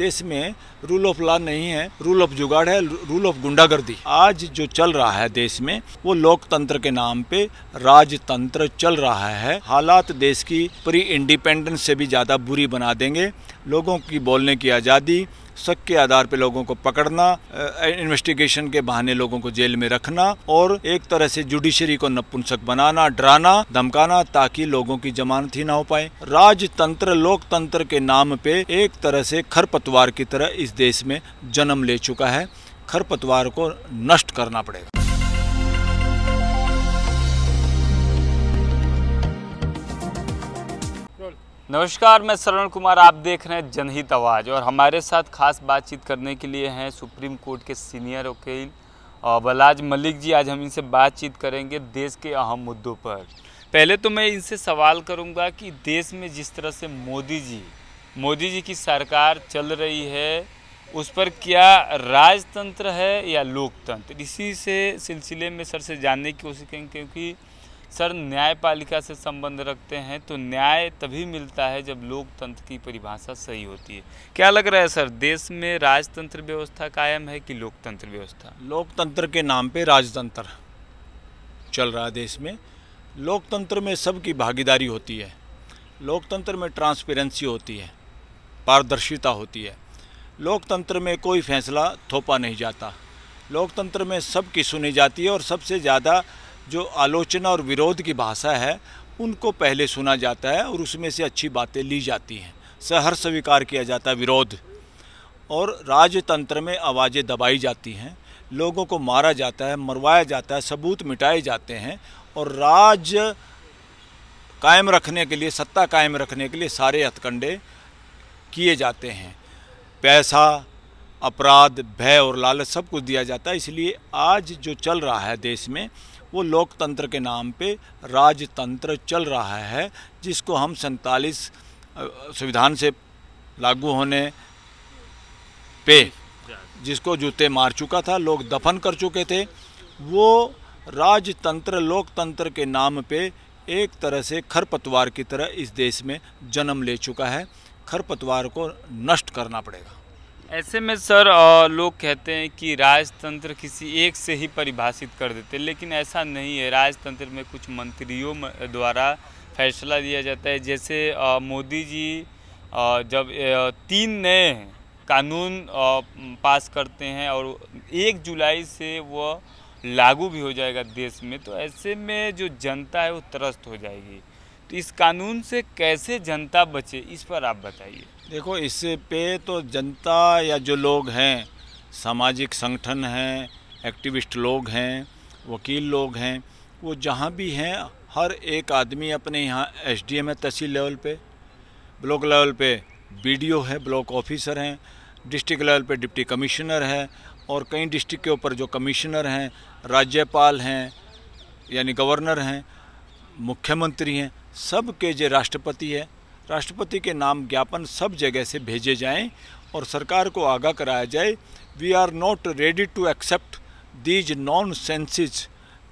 देश में rule of law नहीं है रूल ऑफ़ जुगाड़ है रूल ऑफ़ गुंडागर्दी। आज जो चल रहा है देश में, वो लोकतंत्र के नाम पे राजतंत्र चल रहा है। हालात देश की प्री इंडिपेंडेंस से भी ज़्यादा बुरी बना देंगे। लोगों की बोलने की आज़ादी, शक के आधार पर लोगों को पकड़ना इन्वेस्टिगेशन के बहाने लोगों को जेल में रखना और एक तरह से जुडिशरी को नपुंसक बनाना, डराना, धमकाना ताकि लोगों की जमानत ही ना हो पाए। राजतंत्र, लोकतंत्र के नाम पे एक तरह से खरपतवार की तरह इस देश में जन्म ले चुका है। खरपतवार को नष्ट करना पड़ेगा। नमस्कार, मैं शरण कुमार, आप देख रहे हैं जनहित आवाज़ और हमारे साथ खास बातचीत करने के लिए हैं सुप्रीम कोर्ट के सीनियर वकील बलाज मलिक जी। आज हम इनसे बातचीत करेंगे देश के अहम मुद्दों पर। पहले तो मैं इनसे सवाल करूँगा कि देश में जिस तरह से मोदी जी मोदी जी की सरकार चल रही है, उस पर क्या राजतंत्र है या लोकतंत्र? इसी से सिलसिले में सर से जानने की कोशिश करेंगे, क्योंकि सर, न्यायपालिका से संबंध रखते हैं तो न्याय तभी मिलता है जब लोकतंत्र की परिभाषा सही होती है। क्या लग रहा है सर, देश में राजतंत्र व्यवस्था कायम है कि लोकतंत्र व्यवस्था? लोकतंत्र के नाम पे राजतंत्र चल रहा है देश में। लोकतंत्र में सबकी भागीदारी होती है। लोकतंत्र में ट्रांसपेरेंसी होती है, पारदर्शिता होती है। लोकतंत्र में कोई फैसला थोपा नहीं जाता। लोकतंत्र में सबकी सुनी जाती है और सबसे ज़्यादा जो आलोचना और विरोध की भाषा है, उनको पहले सुना जाता है और उसमें से अच्छी बातें ली जाती हैं। सहर स्वीकार किया जाता है विरोध। और राजतंत्र में आवाज़ें दबाई जाती हैं, लोगों को मारा जाता है, मरवाया जाता है, सबूत मिटाए जाते हैं और राज कायम रखने के लिए, सत्ता कायम रखने के लिए सारे हथकंडे किए जाते हैं। पैसा, अपराध, भय और लालच सब कुछ दिया जाता है, इसलिए आज जो चल रहा है देश में वो लोकतंत्र के नाम पे राजतंत्र चल रहा है, जिसको हम सैतालीस संविधान से लागू होने पे, जिसको जूते मार चुका था, लोग दफन कर चुके थे, वो राजतंत्र, लोकतंत्र के नाम पे एक तरह से खरपतवार की तरह इस देश में जन्म ले चुका है। खरपतवार को नष्ट करना पड़ेगा। ऐसे में सर लोग कहते हैं कि राजतंत्र किसी एक से ही परिभाषित कर देते लेकिन ऐसा नहीं है। राजतंत्र में कुछ मंत्रियों द्वारा फैसला दिया जाता है। जैसे मोदी जी जब तीन नए कानून पास करते हैं और एक जुलाई से वो लागू भी हो जाएगा देश में तो ऐसे में जो जनता है वो त्रस्त हो जाएगी। तो इस कानून से कैसे जनता बचे, इस पर आप बताइए। देखो इस पे तो जनता या जो लोग हैं, सामाजिक संगठन हैं, एक्टिविस्ट लोग हैं, वकील लोग हैं, वो जहाँ भी हैं, हर एक आदमी अपने यहाँ एस डी एम है तहसील लेवल पे, ब्लॉक लेवल पे बीडीओ है, ब्लॉक ऑफिसर हैं, डिस्ट्रिक्ट लेवल पे डिप्टी कमिश्नर है, और कई डिस्ट्रिक्ट के ऊपर जो कमिश्नर हैं, राज्यपाल हैं, यानी गवर्नर हैं, मुख्यमंत्री हैं सब के जो राष्ट्रपति है, राष्ट्रपति के नाम ज्ञापन सब जगह से भेजे जाएँ और सरकार को आगाह कराया जाए we are not ready to accept these nonsensical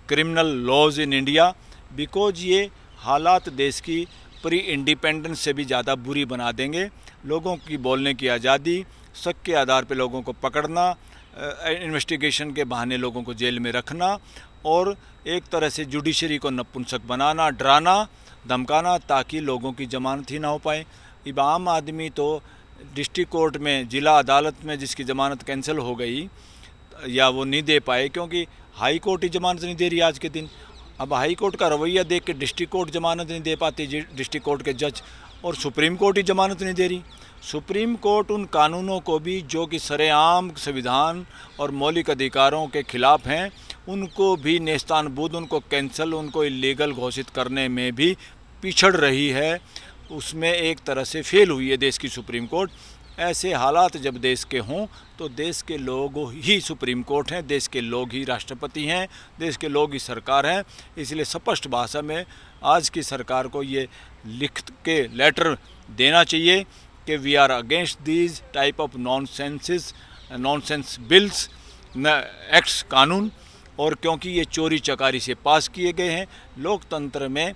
criminal laws in India because ये हालात देश की प्री इंडिपेंडेंस से भी ज़्यादा बुरी बना देंगे। लोगों की बोलने की आज़ादी, शक के आधार पर लोगों को पकड़ना इन्वेस्टिगेशन के बहाने लोगों को जेल में रखना और एक तरह से जुडिशरी को नपुंसक बनाना, डराना धमकाना ताकि लोगों की जमानत ही ना हो पाए। अब आम आदमी तो डिस्ट्रिक्ट कोर्ट में, ज़िला अदालत में जिसकी ज़मानत कैंसिल हो गई, या वो नहीं दे पाए, क्योंकि हाई कोर्ट ही ज़मानत नहीं दे रही आज के दिन। अब हाई कोर्ट का रवैया देख के डिस्ट्रिक्ट कोर्ट ज़मानत नहीं दे पाती डिस्ट्रिक्ट कोर्ट के जज, और सुप्रीम कोर्ट ही ज़मानत नहीं दे रही। सुप्रीम कोर्ट उन कानूनों को भी, जो कि सरेआम संविधान और मौलिक अधिकारों के खिलाफ हैं, उनको भी नेस्तान बुद्ध उनको कैंसिल, उनको इलीगल घोषित करने में भी पिछड़ रही है, उसमें एक तरह से फेल हुई है देश की सुप्रीम कोर्ट। ऐसे हालात जब देश के हों तो देश के लोग ही सुप्रीम कोर्ट हैं, देश के लोग ही राष्ट्रपति हैं, देश के लोग ही सरकार हैं। इसलिए स्पष्ट भाषा में आज की सरकार को ये लिख के लेटर देना चाहिए कि we are against these type of nonsensical nonsense bills acts कानून। और क्योंकि ये चोरी चकारी से पास किए गए हैं, लोकतंत्र में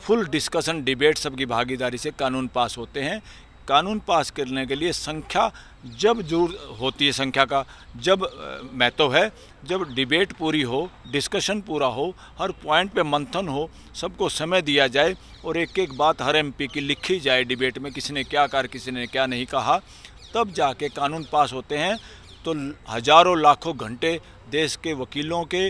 फुल डिस्कशन, डिबेट सबकी भागीदारी से कानून पास होते हैं। कानून पास करने के लिए संख्या जब ज़रूर होती है, संख्या का जब महत्व है, जब डिबेट पूरी हो, डिस्कशन पूरा हो, हर पॉइंट पे मंथन हो, सबको समय दिया जाए और एक एक बात हर एमपी की लिखी जाए डिबेट में किसी ने क्या कहा, किसी ने क्या नहीं कहा, तब जाके कानून पास होते हैं। तो हज़ारों, लाखों घंटे देश के वकीलों के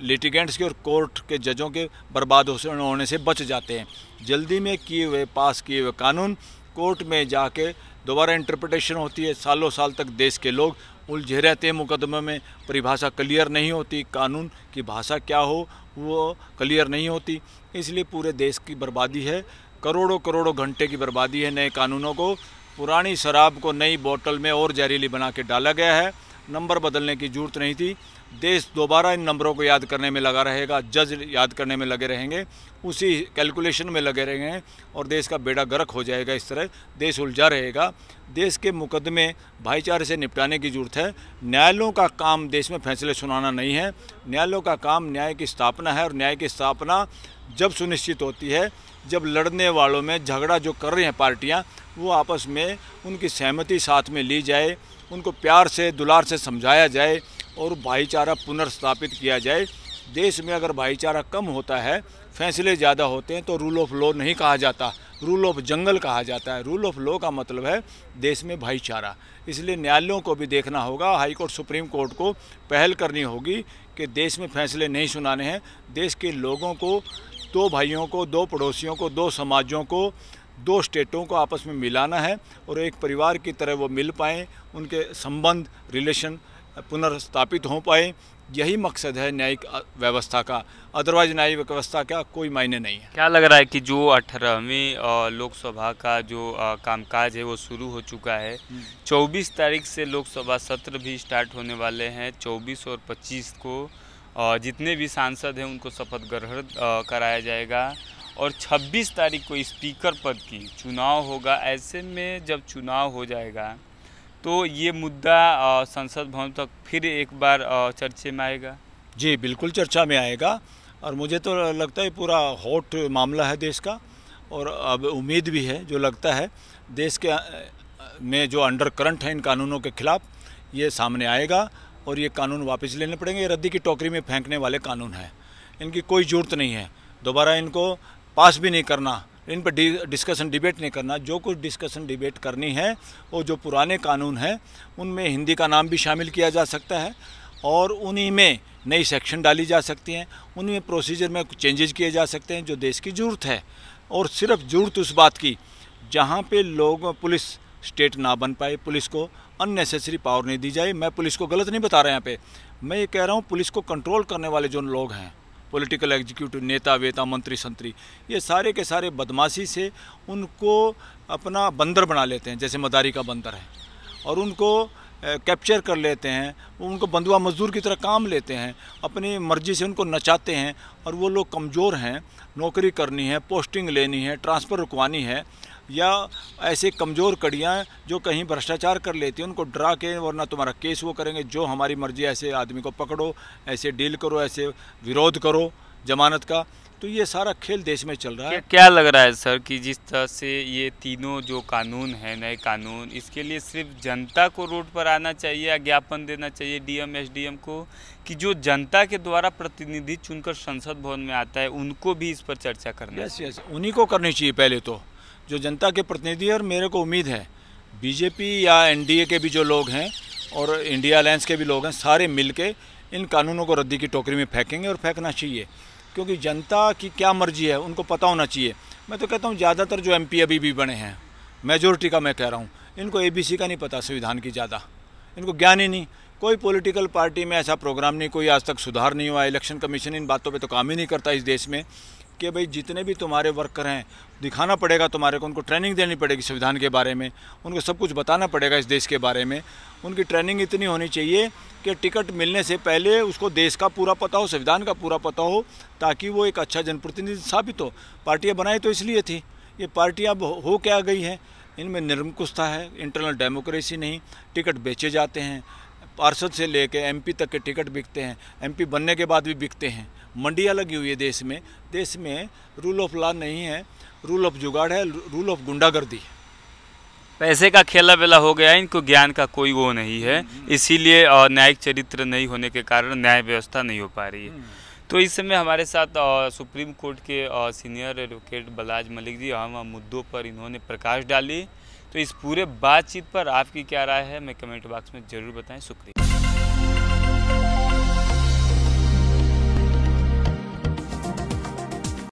लिटिगेंट्स के और कोर्ट के जजों के बर्बाद होने से बच जाते हैं। जल्दी में किए हुए, पास किए हुए कानून, कोर्ट में जाके दोबारा इंटरप्रटेशन होती है। सालों साल तक देश के लोग उलझे रहते हैं मुकदमे में। परिभाषा क्लियर नहीं होती, कानून की भाषा क्या हो, वो क्लियर नहीं होती। इसलिए पूरे देश की बर्बादी है। करोड़ों करोड़ों घंटे की बर्बादी है नए कानूनों को। पुरानी शराब को नई बोतल में और जहरीली बना के डाला गया है। नंबर बदलने की ज़रूरत नहीं थी। देश दोबारा इन नंबरों को याद करने में लगा रहेगा, जज याद करने में लगे रहेंगे, उसी कैलकुलेशन में लगे रहेंगे और देश का बेड़ा गर्क हो जाएगा इस तरह, देश उलझा रहेगा। देश के मुकदमे भाईचारे से निपटाने की ज़रूरत है। न्यायालयों का काम देश में फैसले सुनाना नहीं है। न्यायालयों का काम न्याय की स्थापना है और न्याय की स्थापना जब सुनिश्चित होती है, जब लड़ने वालों में झगड़ा जो कर रही हैं पार्टियाँ, वो आपस में उनकी सहमति साथ में ली जाए, उनको प्यार से, दुलार से समझाया जाए और भाईचारा पुनर्स्थापित किया जाए। देश में अगर भाईचारा कम होता है, फैसले ज़्यादा होते हैं तो रूल ऑफ़ लॉ नहीं कहा जाता। रूल ऑफ़ जंगल कहा जाता है। रूल ऑफ़ लॉ का मतलब है देश में भाईचारा। इसलिए न्यायालयों को भी देखना होगा, हाई कोर्ट, सुप्रीम कोर्ट को पहल करनी होगी कि देश में फैसले नहीं सुनाने हैं। देश के लोगों को, दो भाइयों को, दो पड़ोसियों को, दो समाजों को, दो स्टेटों को आपस में मिलाना है और एक परिवार की तरह वो मिल पाएँ, उनके संबंध रिलेशन पुनर्स्थापित हो पाए यही मकसद है न्यायिक व्यवस्था का। अदरवाइज़ न्यायिक व्यवस्था का कोई मायने नहीं है। क्या लग रहा है कि जो अठारहवीं लोकसभा का जो कामकाज है वो शुरू हो चुका है? 24 हम्म। तारीख से लोकसभा सत्र भी स्टार्ट होने वाले हैं। 24 और 25 को जितने भी सांसद हैं उनको शपथ ग्रहण कराया जाएगा। और 26 तारीख को स्पीकर पद की चुनाव होगा। ऐसे में जब चुनाव हो जाएगा तो ये मुद्दा संसद भवन तक फिर एक बार चर्चे में आएगा? जी, बिल्कुल चर्चा में आएगा। और मुझे तो लगता है पूरा हॉट मामला है देश का। और अब उम्मीद भी है, जो लगता है, देश के में जो अंडर करंट है इन कानूनों के खिलाफ, ये सामने आएगा। और ये कानून वापस लेने पड़ेंगे। ये रद्दी की टोकरी में फेंकने वाले कानून हैं। इनकी कोई ज़रूरत नहीं है। दोबारा इनको पास भी नहीं करना। इन पर डिस्कशन डिबेट नहीं करना। जो कुछ डिस्कशन डिबेट करनी है, वो जो पुराने कानून हैं, उनमें हिंदी का नाम भी शामिल किया जा सकता है और उन्हीं में नई सेक्शन डाली जा सकती हैं। उन्हीं में प्रोसीजर में चेंजेज किए जा सकते हैं, जो देश की ज़रूरत है। और सिर्फ़ ज़रूरत उस बात की, जहाँ पे लोग, पुलिस स्टेट ना बन पाए, पुलिस को अननेसेसरी पावर नहीं दी जाए। मैं पुलिस को गलत नहीं बता रहा यहाँ पे। मैं ये कह रहा हूँ, पुलिस को कंट्रोल करने वाले जो लोग हैं पॉलिटिकल एग्जीक्यूटिव नेता, वेता, मंत्री, संतरी, ये सारे के सारे बदमाशी से उनको अपना बंदर बना लेते हैं, जैसे मदारी का बंदर है, और उनको कैप्चर कर लेते हैं, उनको बंधुआ मजदूर की तरह काम लेते हैं, अपनी मर्ज़ी से उनको नचाते हैं, और वो लोग कमज़ोर हैं, नौकरी करनी है पोस्टिंग लेनी है ट्रांसफ़र रुकवानी है, या ऐसे कमज़ोर कड़ियाँ जो कहीं भ्रष्टाचार कर लेती हैं उनको डरा के वरना तुम्हारा केस वो करेंगे। जो हमारी मर्ज़ी ऐसे आदमी को पकड़ो ऐसे डील करो ऐसे विरोध करो जमानत का। तो ये सारा खेल देश में चल रहा है। क्या लग रहा है सर कि जिस तरह से ये तीनों जो कानून है नए कानून इसके लिए सिर्फ़ जनता को रोड पर आना चाहिए ज्ञापन देना चाहिए डीएम एसडीएम को कि जो जनता के द्वारा प्रतिनिधि चुनकर संसद भवन में आता है उनको भी इस पर चर्चा करना यस यस उन्हीं को करनी चाहिए पहले तो। जो जनता के प्रतिनिधि और मेरे को उम्मीद है बीजेपी या एनडीए के भी जो लोग हैं और इंडिया अलायंस के भी लोग हैं, सारे मिल इन कानूनों को रद्दी की टोकरी में फेंकेंगे और फेंकना चाहिए। क्योंकि जनता की क्या मर्ज़ी है, उनको पता होना चाहिए। मैं तो कहता हूँ, ज़्यादातर जो एमपी अभी भी बने हैं मेजोरिटी का मैं कह रहा हूँ, इनको एबीसी का नहीं पता, संविधान की ज़्यादा। इनको ज्ञान ही नहीं। कोई पॉलिटिकल पार्टी में ऐसा प्रोग्राम नहीं, कोई आज तक सुधार नहीं हुआ इलेक्शन कमीशन इन बातों पे तो काम ही नहीं करता इस देश में। कि भाई जितने भी तुम्हारे वर्कर हैं, दिखाना पड़ेगा तुम्हारे को, उनको ट्रेनिंग देनी पड़ेगी संविधान के बारे में, उनको सब कुछ बताना पड़ेगा इस देश के बारे में। उनकी ट्रेनिंग इतनी होनी चाहिए कि टिकट मिलने से पहले उसको देश का पूरा पता हो, संविधान का पूरा पता हो, ताकि वो एक अच्छा जनप्रतिनिधि साबित हो। पार्टियाँ बनाई तो इसलिए थी। ये पार्टियाँ अब हो क्या गई हैं? इनमें निरंकुशता है इंटरनल डेमोक्रेसी नहीं टिकट बेचे जाते हैं। पार्षद से लेके एमपी तक के टिकट बिकते हैं एमपी बनने के बाद भी बिकते हैं। मंडियाँ लगी हुई है देश में। देश में रूल ऑफ़ लॉ नहीं है रूल ऑफ़ जुगाड़ है रूल ऑफ़ गुंडागर्दी है। पैसे का खेला बेला हो गया इनको ज्ञान का कोई वो नहीं है। इसीलिए अ, न्यायिक चरित्र नहीं होने के कारण न्याय व्यवस्था नहीं हो पा रही है। तो इस समय हमारे साथ अ, सुप्रीम कोर्ट के अ, सीनियर एडवोकेट बलाज मलिक जी हम मुद्दों पर इन्होंने प्रकाश डाली। तो इस पूरे बातचीत पर आपकी क्या राय है मैं कमेंट बॉक्स में ज़रूर बताएँ। शुक्रिया।